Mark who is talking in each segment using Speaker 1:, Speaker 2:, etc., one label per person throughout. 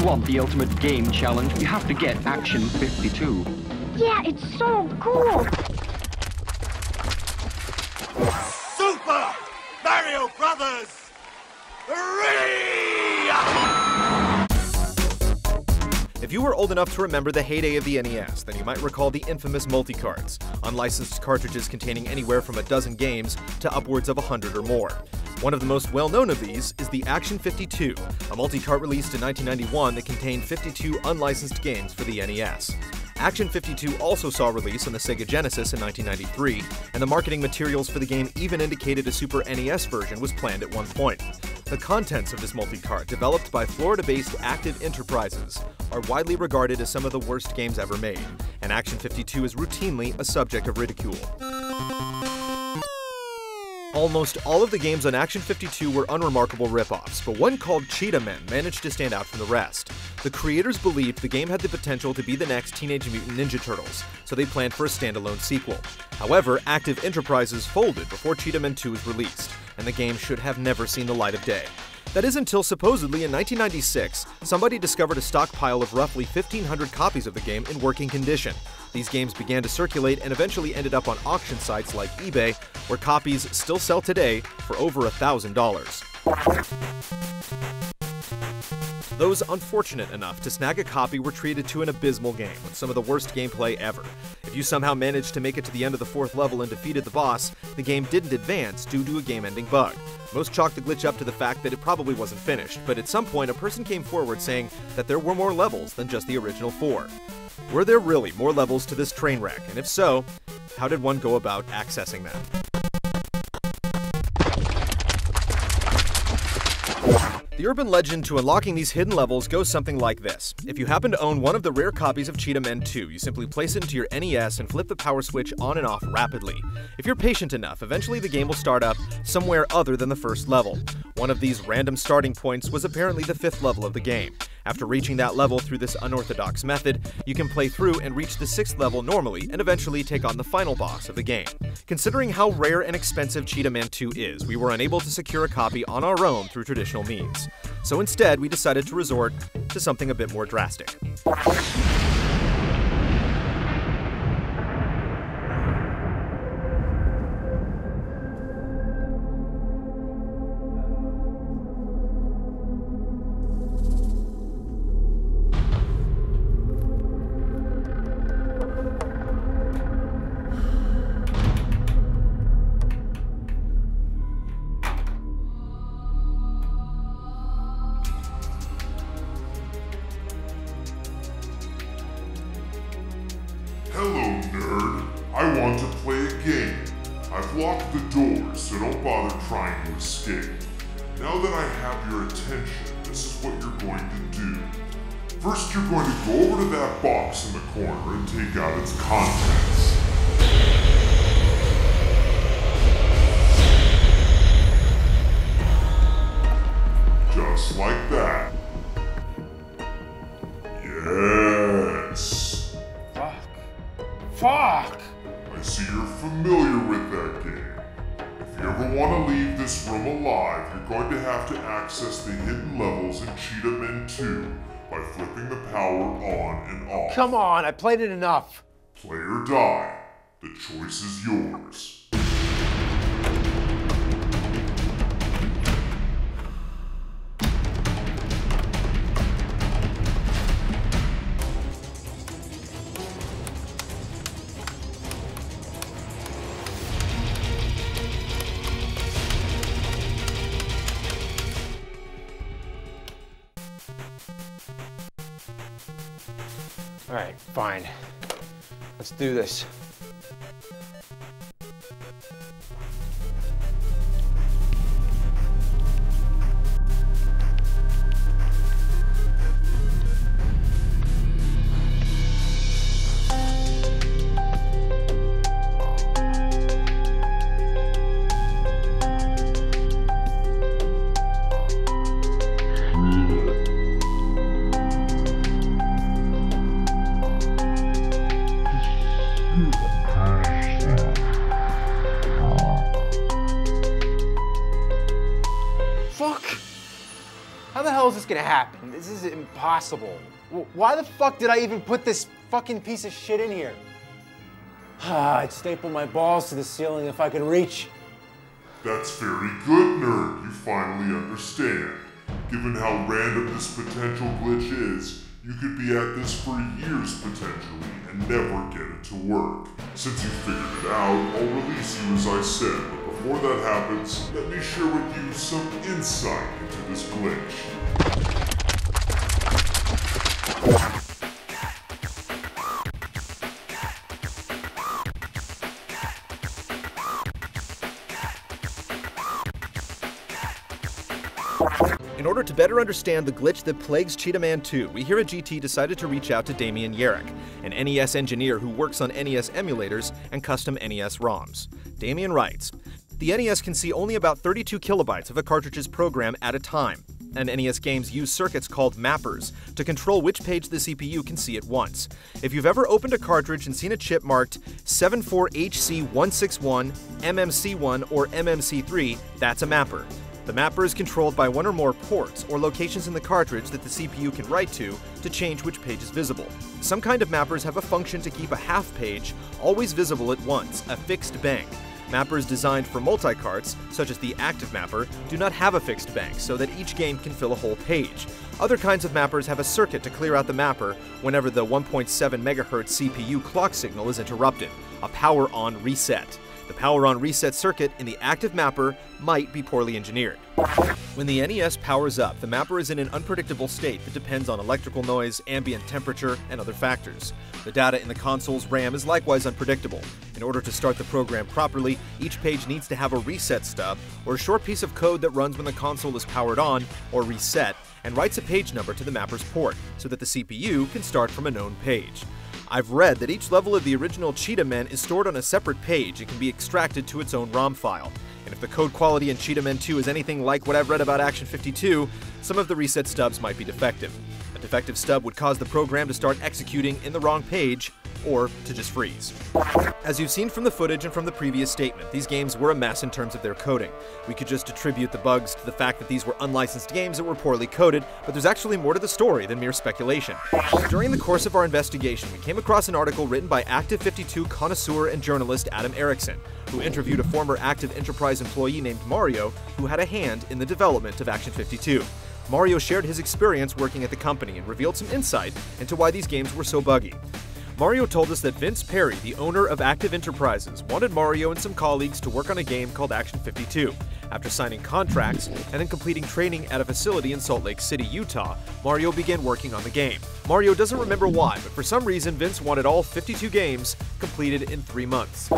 Speaker 1: we want the ultimate game challenge, you have to get Action 52.
Speaker 2: Yeah, it's so cool.
Speaker 3: Super Mario Brothers 3!
Speaker 4: If you were old enough to remember the heyday of the NES, then you might recall the infamous multi-carts, unlicensed cartridges containing anywhere from a dozen games to upwards of a hundred or more. One of the most well-known of these is the Action 52, a multi-cart released in 1991 that contained 52 unlicensed games for the NES. Action 52 also saw release on the Sega Genesis in 1993, and the marketing materials for the game even indicated a Super NES version was planned at one point. The contents of this multi-cart, developed by Florida-based Active Enterprises, are widely regarded as some of the worst games ever made, and Action 52 is routinely a subject of ridicule. Almost all of the games on Action 52 were unremarkable rip-offs, but one called Cheetah Men managed to stand out from the rest. The creators believed the game had the potential to be the next Teenage Mutant Ninja Turtles, so they planned for a standalone sequel. However, Active Enterprises folded before Cheetah Men 2 was released, and the game should have never seen the light of day. That is until supposedly in 1996, somebody discovered a stockpile of roughly 1,500 copies of the game in working condition. These games began to circulate and eventually ended up on auction sites like eBay, where copies still sell today for over $1,000. Those unfortunate enough to snag a copy were treated to an abysmal game with some of the worst gameplay ever. If you somehow managed to make it to the end of the fourth level and defeated the boss, the game didn't advance due to a game-ending bug. Most chalked the glitch up to the fact that it probably wasn't finished, but at some point a person came forward saying that there were more levels than just the original four. Were there really more levels to this train wreck, and if so, how did one go about accessing them? The urban legend to unlocking these hidden levels goes something like this. If you happen to own one of the rare copies of Cheetah Men 2, you simply place it into your NES and flip the power switch on and off rapidly. If you're patient enough, eventually the game will start up somewhere other than the first level. One of these random starting points was apparently the fifth level of the game. After reaching that level through this unorthodox method, you can play through and reach the sixth level normally and eventually take on the final boss of the game. Considering how rare and expensive Cheetah Man 2 is, we were unable to secure a copy on our own through traditional means. So instead, we decided to resort to something a bit more drastic.
Speaker 5: I want to play a game. I've locked the doors, so don't bother trying to escape. Now that I have your attention, this is what you're going to do. First, you're going to go over to that box in the corner and take out its contents. Access the hidden levels in Cheetah Men 2 by flipping the power on and off.
Speaker 6: Come on, I played it enough.
Speaker 5: Play or die. The choice is yours.
Speaker 6: All right, fine. Let's do this. Gonna happen? This is impossible. Why the fuck did I even put this fucking piece of shit in here? I'd staple my balls to the ceiling if I could reach.
Speaker 5: That's very good, nerd. You finally understand. Given how random this potential glitch is, you could be at this for years potentially and never get it to work. Since you figured it out, I'll release you as I said, before that happens, let me share with you some insight into this glitch.
Speaker 4: In order to better understand the glitch that plagues Cheetah Man 2, we here at GT decided to reach out to Damian Yerrick, an NES engineer who works on NES emulators and custom NES ROMs. Damian writes, The NES can see only about 32 kilobytes of a cartridge's program at a time, and NES games use circuits called mappers to control which page the CPU can see at once. If you've ever opened a cartridge and seen a chip marked 74HC161, MMC1, or MMC3, that's a mapper. The mapper is controlled by one or more ports or locations in the cartridge that the CPU can write to to change which page is visible. Some kind of mappers have a function to keep a half page always visible at once, a fixed bank. Mappers designed for multi-carts, such as the Active Mapper, do not have a fixed bank so that each game can fill a whole page. Other kinds of mappers have a circuit to clear out the mapper whenever the 1.7 MHz CPU clock signal is interrupted, a power on reset. The power on reset circuit in the active mapper might be poorly engineered. When the NES powers up, the mapper is in an unpredictable state that depends on electrical noise, ambient temperature, and other factors. The data in the console's RAM is likewise unpredictable. In order to start the program properly, each page needs to have a reset stub, or a short piece of code that runs when the console is powered on, or reset, and writes a page number to the mapper's port, so that the CPU can start from a known page. I've read that each level of the original Cheetah Men is stored on a separate page and can be extracted to its own ROM file. And if the code quality in Cheetah Men 2 is anything like what I've read about Action 52, some of the reset stubs might be defective. A defective stub would cause the program to start executing in the wrong page, or to just freeze. As you've seen from the footage and from the previous statement, these games were a mess in terms of their coding. We could just attribute the bugs to the fact that these were unlicensed games that were poorly coded, but there's actually more to the story than mere speculation. During the course of our investigation, we came across an article written by Action 52 connoisseur and journalist Adam Erickson, who interviewed a former Active Enterprise employee named Mario who had a hand in the development of Action 52. Mario shared his experience working at the company and revealed some insight into why these games were so buggy. Mario told us that Vince Perry, the owner of Active Enterprises, wanted Mario and some colleagues to work on a game called Action 52. After signing contracts and then completing training at a facility in Salt Lake City, Utah, Mario began working on the game. Mario doesn't remember why, but for some reason Vince wanted all 52 games completed in three months.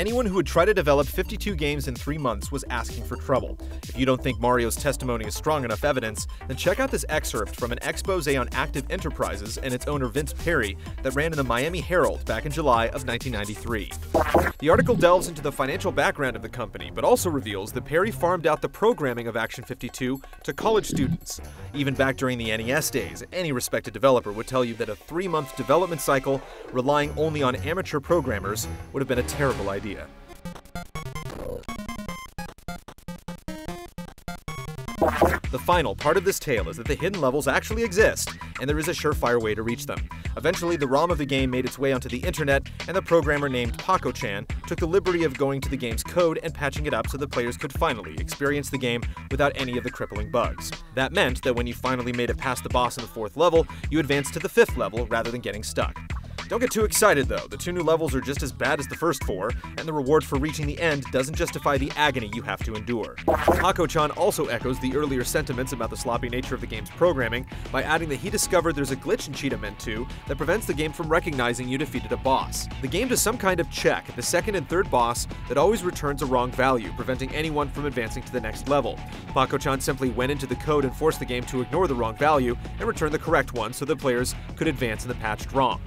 Speaker 4: Anyone who would try to develop 52 games in three months was asking for trouble. If you don't think Mario's testimony is strong enough evidence, then check out this excerpt from an expose on Active Enterprises and its owner Vince Perry that ran in the Miami Herald back in July of 1993. The article delves into the financial background of the company, but also reveals that Perry farmed out the programming of Action 52 to college students. Even back during the NES days, any respected developer would tell you that a three month development cycle relying only on amateur programmers would have been a terrible idea. The final part of this tale is that the hidden levels actually exist, and there is a surefire way to reach them. Eventually, the ROM of the game made its way onto the internet, and the programmer named Paco-chan took the liberty of going to the game's code and patching it up so the players could finally experience the game without any of the crippling bugs. That meant that when you finally made it past the boss in the fourth level, you advanced to the fifth level rather than getting stuck. Don't get too excited though, the two new levels are just as bad as the first four, and the reward for reaching the end doesn't justify the agony you have to endure. Paco-chan also echoes the earlier sentiments about the sloppy nature of the game's programming by adding that he discovered there's a glitch in Cheetah Men 2 that prevents the game from recognizing you defeated a boss. The game does some kind of check at the second and third boss that always returns a wrong value, preventing anyone from advancing to the next level. Paco-chan simply went into the code and forced the game to ignore the wrong value and return the correct one so the players could advance in the patched ROM.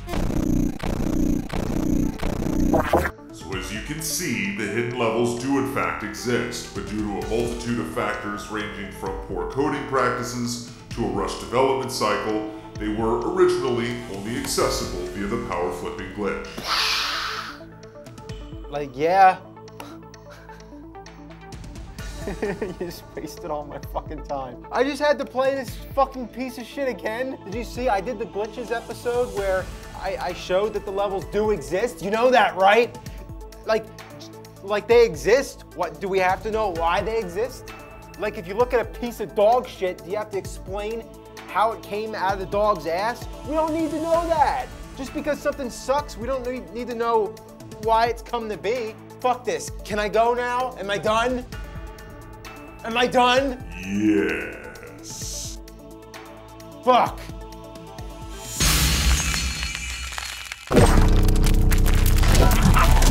Speaker 5: So as you can see, the hidden levels do in fact exist, but due to a multitude of factors ranging from poor coding practices to a rushed development cycle, they were originally only accessible via the power flipping glitch.
Speaker 6: Like, yeah. you just wasted all my fucking time. I just had to play this fucking piece of shit again. Did you see? I did the glitches episode where I, I showed that the levels do exist. You know that, right? Like, like they exist. What do we have to know why they exist? Like if you look at a piece of dog shit, do you have to explain how it came out of the dog's ass? We don't need to know that. Just because something sucks, we don't need, need to know why it's come to be. Fuck this. Can I go now? Am I done? Am I done?
Speaker 5: Yes.
Speaker 6: Fuck.